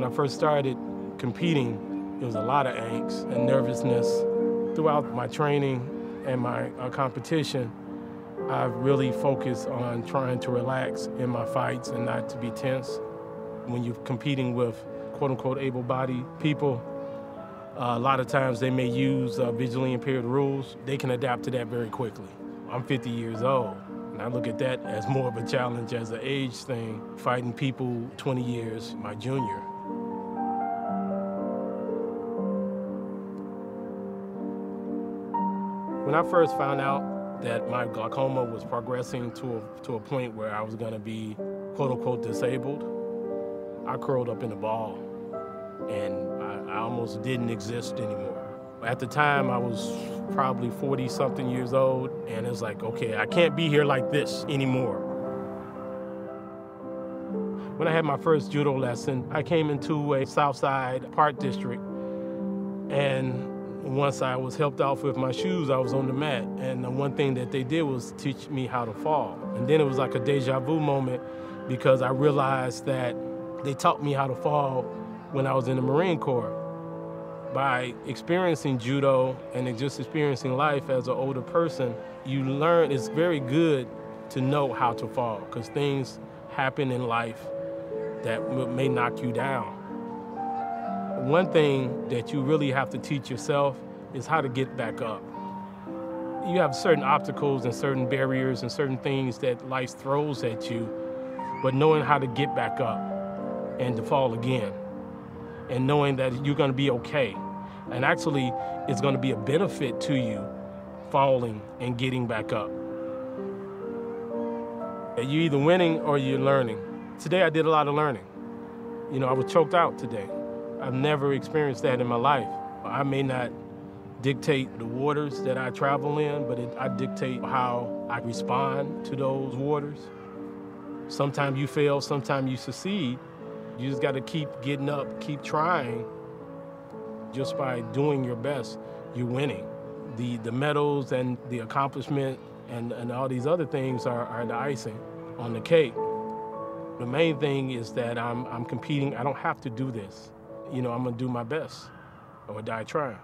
When I first started competing, it was a lot of angst and nervousness. Throughout my training and my uh, competition, I've really focused on trying to relax in my fights and not to be tense. When you're competing with quote unquote able bodied people, uh, a lot of times they may use uh, visually impaired rules. They can adapt to that very quickly. I'm 50 years old. And I look at that as more of a challenge as an age thing, fighting people 20 years my junior. When I first found out that my glaucoma was progressing to a, to a point where I was going to be quote unquote disabled, I curled up in a ball and I, I almost didn't exist anymore. At the time, I was probably 40 something years old, and it's like, okay, I can't be here like this anymore. When I had my first judo lesson, I came into a Southside Park District, and once I was helped off with my shoes, I was on the mat. And the one thing that they did was teach me how to fall. And then it was like a deja vu moment because I realized that they taught me how to fall when I was in the Marine Corps by experiencing judo and just experiencing life as an older person, you learn it's very good to know how to fall because things happen in life that may knock you down. One thing that you really have to teach yourself is how to get back up. You have certain obstacles and certain barriers and certain things that life throws at you, but knowing how to get back up and to fall again and knowing that you're going to be okay. And actually, it's going to be a benefit to you falling and getting back up. You're either winning or you're learning. Today, I did a lot of learning. You know, I was choked out today. I've never experienced that in my life. I may not dictate the waters that I travel in, but it, I dictate how I respond to those waters. Sometimes you fail, sometimes you succeed, you just got to keep getting up, keep trying. Just by doing your best, you're winning. The, the medals and the accomplishment and, and all these other things are, are the icing on the cake. The main thing is that I'm, I'm competing. I don't have to do this. You know, I'm going to do my best or die trying.